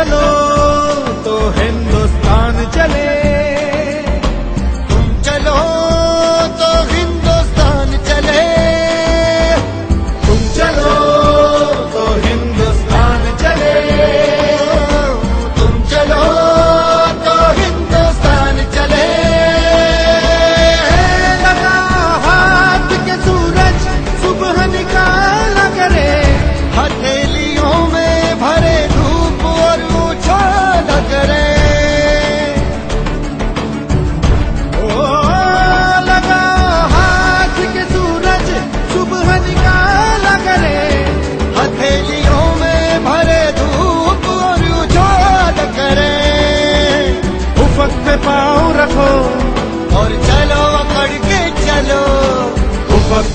चलो तो हिंदुस्तान चले। तुम चलो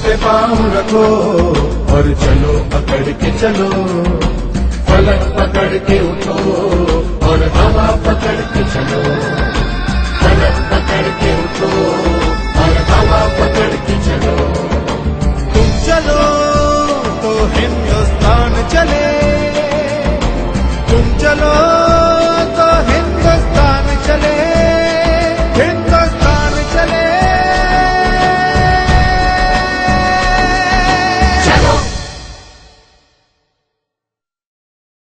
पे पाँव रखो और चलो पकड़ के चलो। फलक पकड़ के उठो और हवा पकड़ के चलो। फलक पकड़ के उठो और हवा पकड़ के चलो। तुम चलो तो हिंदुस्तान चले। तुम चलो तो हिंदुस्तान चले।